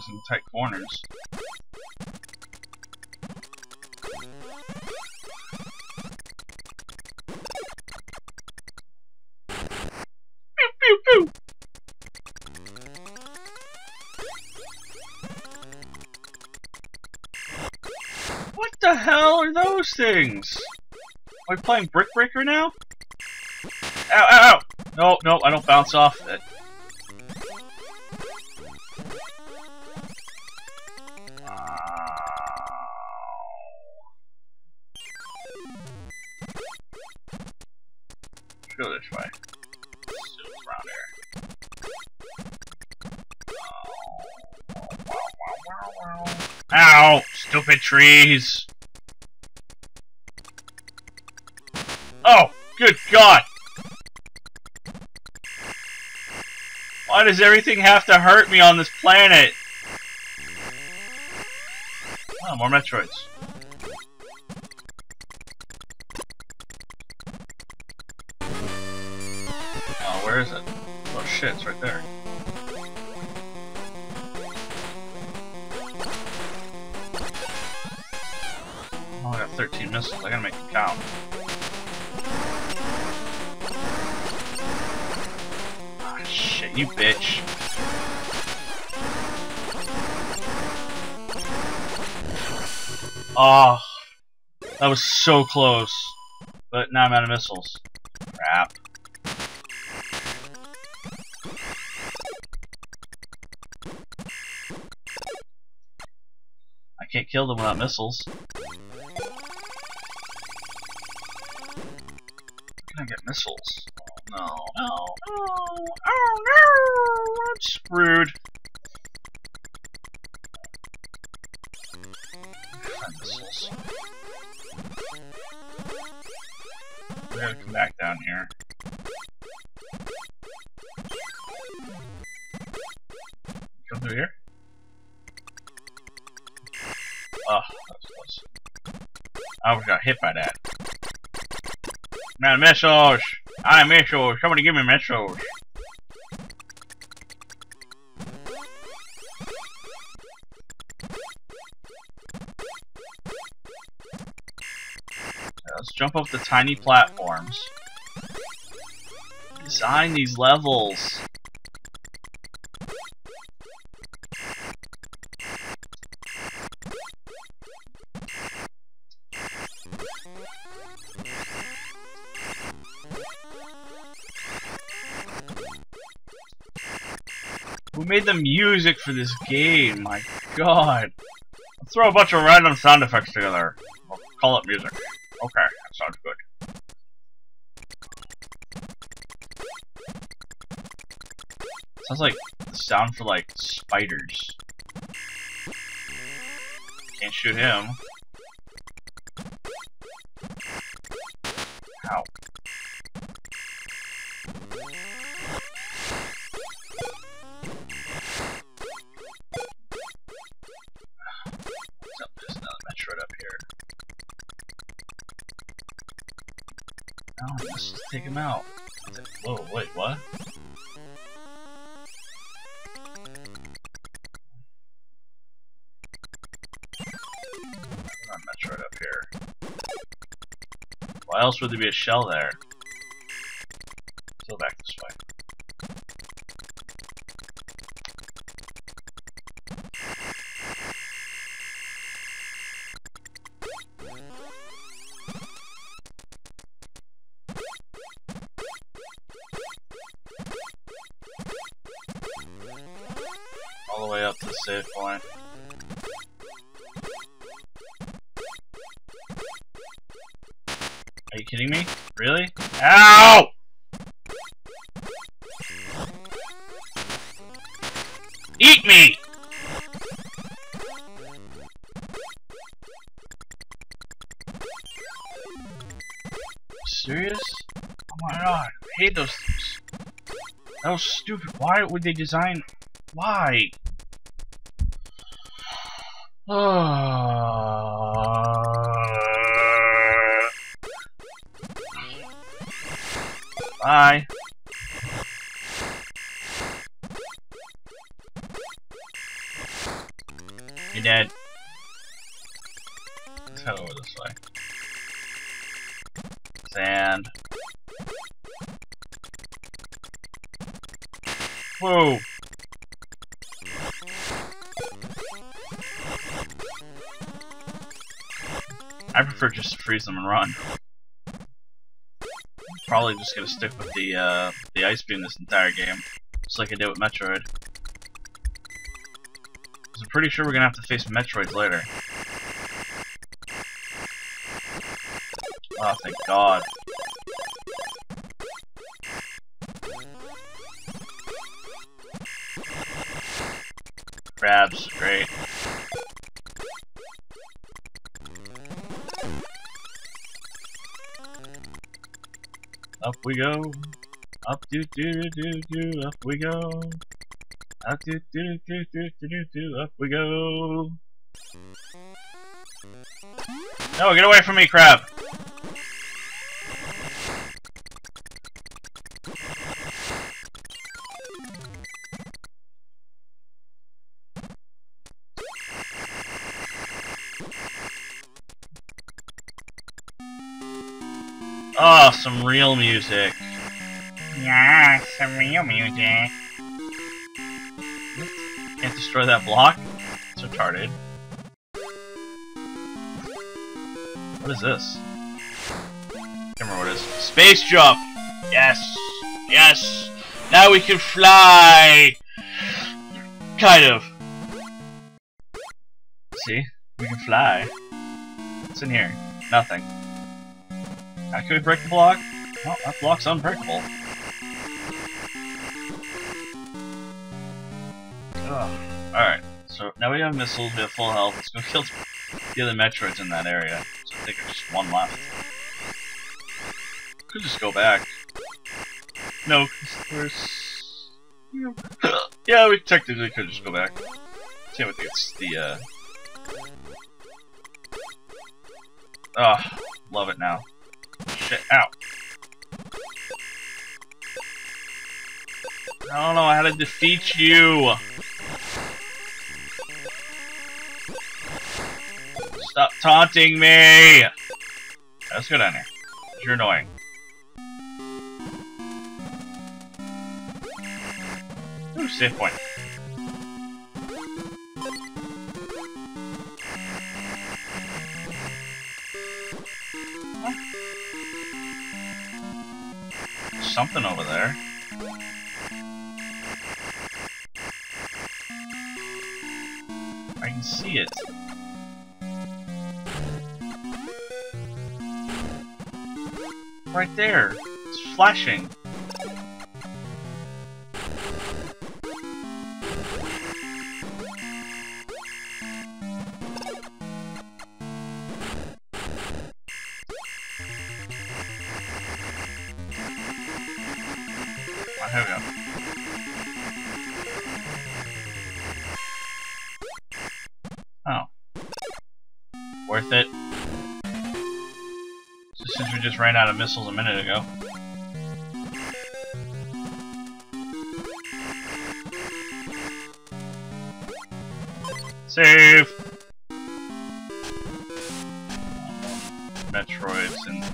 some tight corners. What the hell are those things? Are we playing Brick Breaker now? Ow, ow, ow! No, no, I don't bounce off it. Trees! Oh! Good God! Why does everything have to hurt me on this planet? Oh, more Metroids. Oh, where is it? Oh shit, it's right there. I got 13 missiles. I gotta make it count. Ah, shit, you bitch. Oh, that was so close. But now I'm out of missiles. Crap. I can't kill them without missiles. Get missiles? Oh, no, no, no, oh no! I'm screwed. Missiles. I gotta come back down here. Come through here? Ah, oh, that was close. Ah, I got hit by that. Man, missiles! I missiles! Somebody give me missiles! Let's jump up the tiny platforms. Design these levels. Made the music for this game? My god. Let's throw a bunch of random sound effects together. We'll call it music. Okay, that sounds good. Sounds like the sound for like spiders. Can't shoot him. Ow. No, let's just take him out. Whoa, wait, what? Not Metroid up here. Why else would there be a shell there? Go back this way. The way up to the save point. Are you kidding me? Really? Ow! Eat me! Serious? Oh my god, I hate those things. That was stupid. Why would they design... Why? Ah. Bye. I prefer just to freeze them and run. Probably just gonna stick with the uh, the ice beam this entire game, just like I did with Metroid. I'm pretty sure we're gonna have to face Metroids later. Oh, thank God. Crabs, great. Up we go. Up do do do do do. Up we go. Up do do do do do do do. Up we go. No, get away from me, crab! Some real music. Yeah, some real music. Can't destroy that block? It's retarded. What is this? Can't remember what it is. Space jump! Yes! Yes! Now we can fly! Kind of. See? We can fly. What's in here? Nothing. I could break the block. Well, that block's unbreakable. Alright, so now we have missiles, we have full health. Let's go kill the other Metroids in that area. So I think there's just one left. Could just go back. No, there's... yeah, we technically could just go back. See what it's the, uh... Ah, love it now. Shit, ow. I don't know how to defeat you. Stop taunting me! Let's go down here. You're annoying. Ooh, save point. Something over there. I can see it. Right there. It's flashing. Here we go. Oh. Worth it. Since we just ran out of missiles a minute ago. Save! Metroids and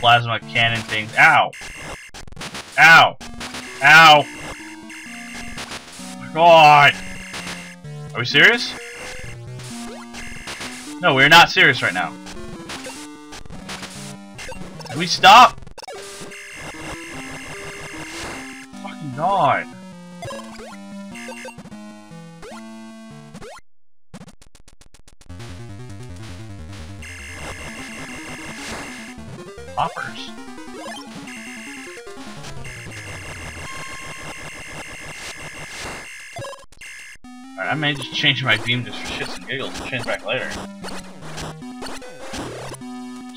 plasma cannon things. Ow! God! Are we serious? No, we're not serious right now. Can we stop? Fucking god. May just change my beam just for shits and giggles change back later.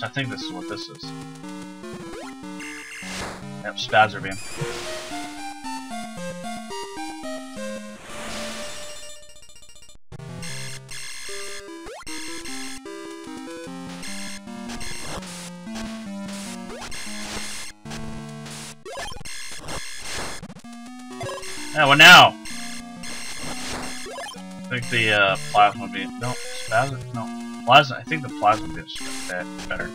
I think this is what this is. Yep, Spazer Beam. Yeah, what now? I think the uh, plasma beam. No, spasm. No, plasma. I think the plasma beam is better.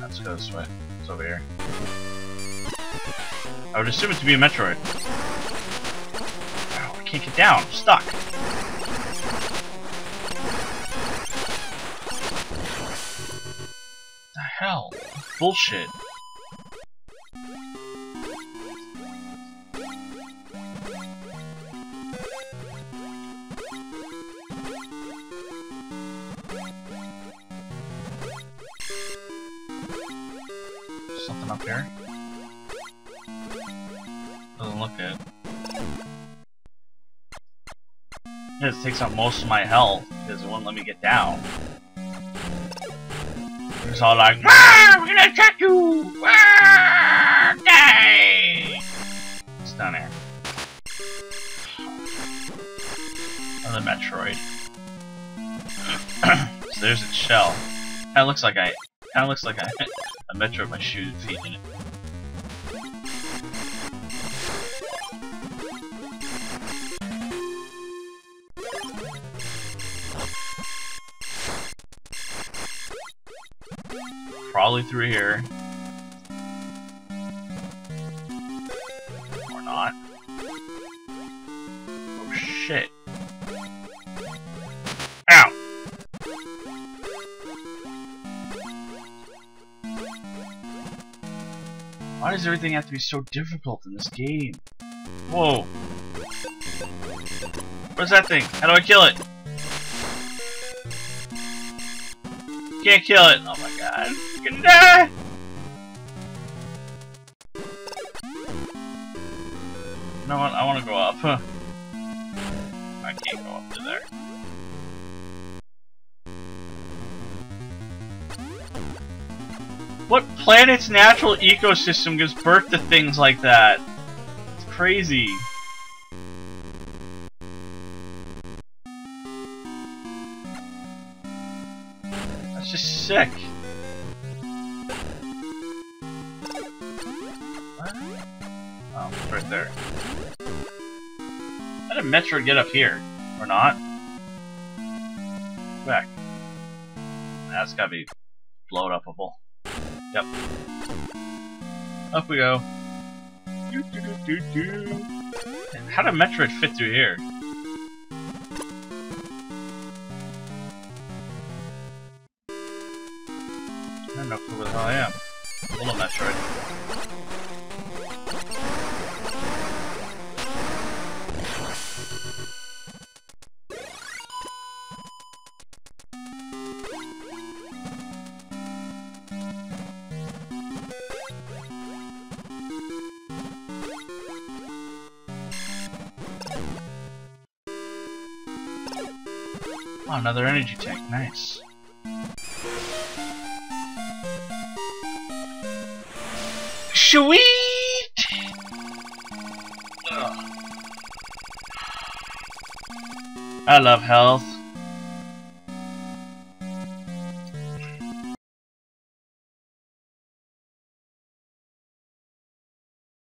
Let's go this way. It's over here. I would assume it to be a Metroid. I can't get down. I'm stuck. Bullshit. Something up here? Doesn't look good. This takes up most of my health because it won't let me get down. It's all like, ah, we're gonna attack you! Ah, die! Down there. Another Metroid. so there's its shell. Kinda looks like I, kinda looks like I, a Metroid my shoe feet in it. Probably through here. Or not. Oh shit. Ow! Why does everything have to be so difficult in this game? Whoa. What's that thing? How do I kill it? Can't kill it. Oh my god. Gonna die! You know? I want to go up. Huh. I can't go up to there. What planet's natural ecosystem gives birth to things like that? It's crazy. That's just sick. Oh, right there. How did Metro get up here? Or not? Back. That's gotta be blown upable. Yep. Up we go. How did Metroid fit through here? I don't know who the hell I am. Little Metroid. Oh, another energy tank. Nice. Sweet! Ugh. I love health.